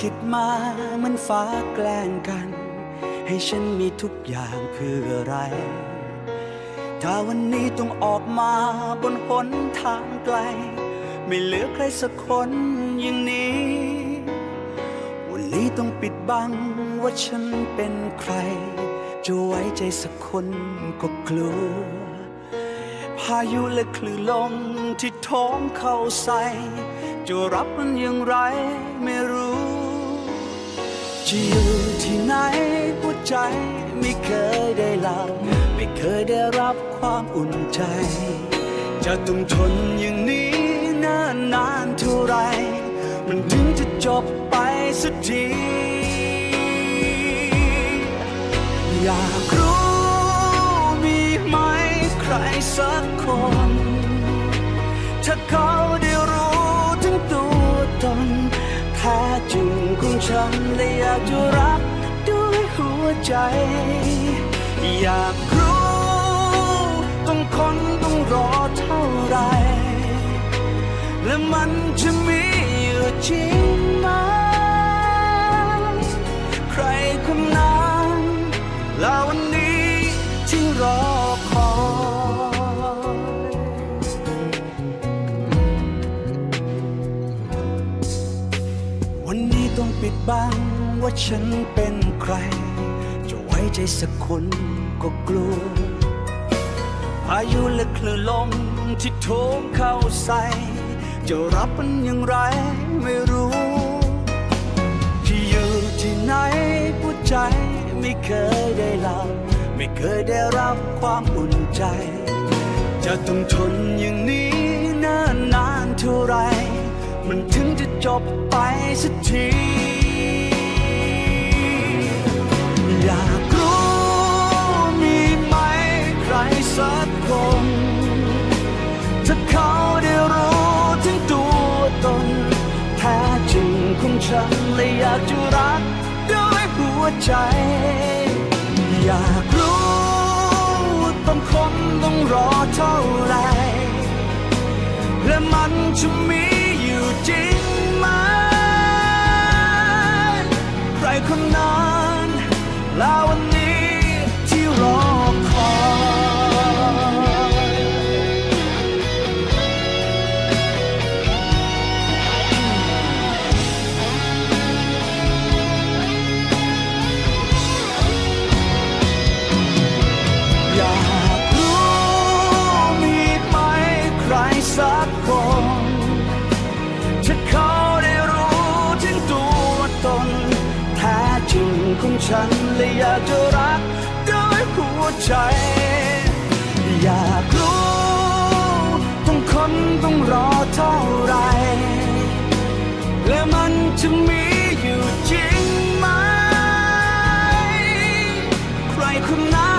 คิดมามันฟ้าแกล้งกัน ให้ฉันมีทุกอย่างเพื่ออะไร ถ้าวันนี้ต้องออกมาบนหนทางไกล ไม่เหลือใครสักคนอย่างนี้ วันนี้ต้องปิดบังว่าฉันเป็นใคร จะไว้ใจสักคนก็กลัว พายุและคลื่นลมที่ท้องเข้าใส่จะรับมันอย่างไรไม่รู้ จะอยู่ที่ไหนหัวใจไม่เคยได้หลับ ไม่เคยได้รับความอุ่นใจ จะต้องทนอย่างนี้นานนานเท่าไร มันถึงจะจบไปสักที อยากรู้มีไหมใครสักคน ถ้าเขาได้รู้ถึงตัว ท้จริงของฉันและอยากจะรักด้วยหัวใจ อยากรู้ต้องคนต้องรอเท่าไร และมันจะมีอยู่จริงไหม ใครคนนั้นและวันนี้ที่รอ ปิดบังว่าฉันเป็นใคร จะไว้ใจสักคนก็กลัวพายุและคลื่นลมที่โถมเข้าใส่ จะรับมันอย่างไรไม่รู้ ที่อยู่ที่ไหนหัวใจไม่เคยได้หลับไม่เคยได้รับความอุ่นใจ จะต้องทนอย่างนี้นานนานเท่าไร มันถึงจะจบไปสักทีอยากรู้มีไหมใครสักคนถ้าเขาได้รู้ถึงตัวตนแท้จริงของฉันและอยากจะรักด้วยหัวใจ อยากรู้ต้องคนต้องรอเท่าไหรและมันจะมี คนถ้าเขาได้รู้ถึงตัวตนแท้จริงของฉันและอยากจะรักด้วยหัวใจ อยากรู้ต้องคนต้องรอเท่าไร และมันจะมีอยู่จริงไหม ใครคนนั้น